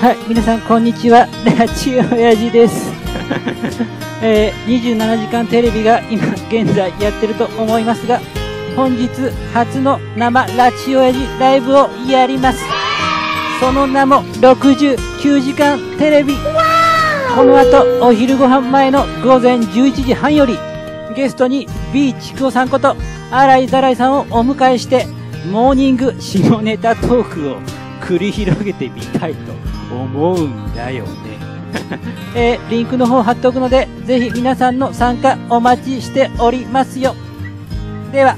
はい、皆さんこんにちは。ラチオ親父です。えー、27時間テレビが今現在やってると思いますが、本日初の生ラチオ親父ライブをやります。その名も69時間テレビ。この後お昼ご飯前の午前11時半より、ゲストに B ちくおさんこと新井ざらいさんをお迎えして、モーニング下ネタトークを繰り広げてみたいと思うんだよね。えーリンクの方貼っておくので、ぜひ皆さんの参加お待ちしておりますよ。では、